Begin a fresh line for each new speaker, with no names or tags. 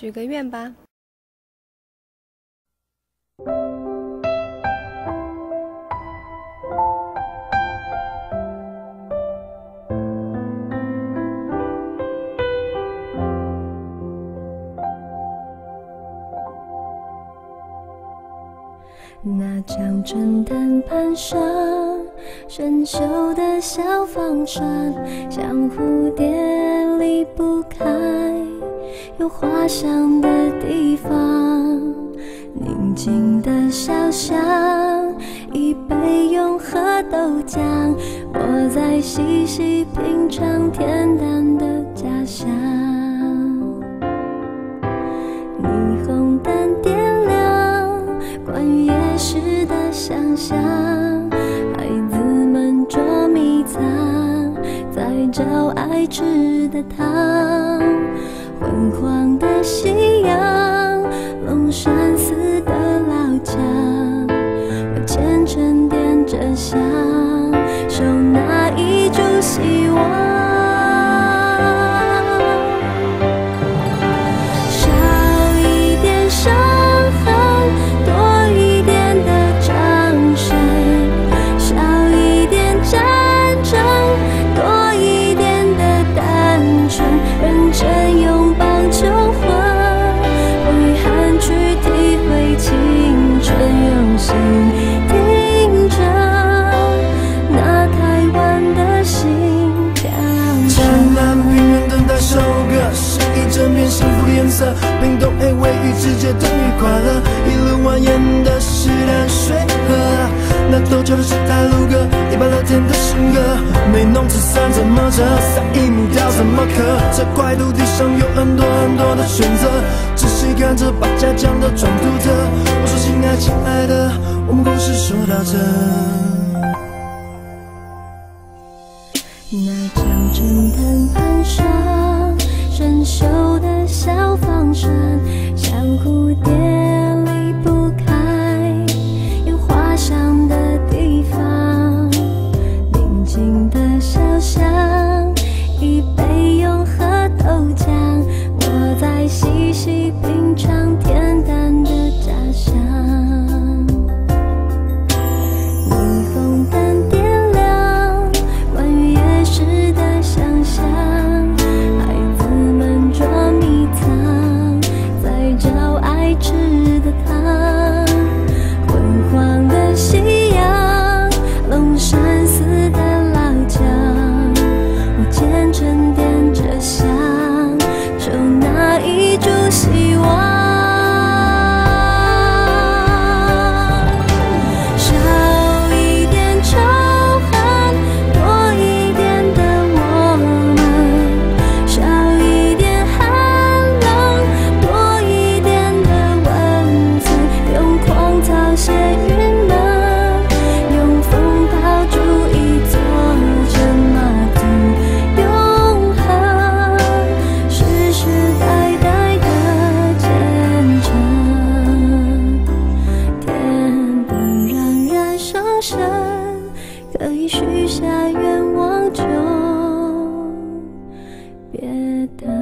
许个愿吧。
那张春灯盘上生锈的小方船，像蝴蝶离不开有花香的地方。宁静的小巷，一杯永和豆浆，我在细细品尝恬淡的家乡。霓虹灯点亮，关于夜市的想象，孩子们捉迷藏，在找爱吃的糖。昏黄的夕阳，龙山寺的老墙，我虔诚点着香，
冰冻 A 位于直接等于快乐，一路蜿蜒的是淡水河。那陡峭的是台路歌，一般乐天的诗歌。没弄纸伞怎么折？撒一木条怎么刻？这块土地上有很多很多的选择，仔细看着把家乡的装土着。我说亲爱亲爱的，我们故事说到这。
那张春藤盘上生锈的小方船，像蝴蝶离不开有花香的地方。宁静的小巷，一杯永和豆浆，我在细细品尝可以许下愿望就别等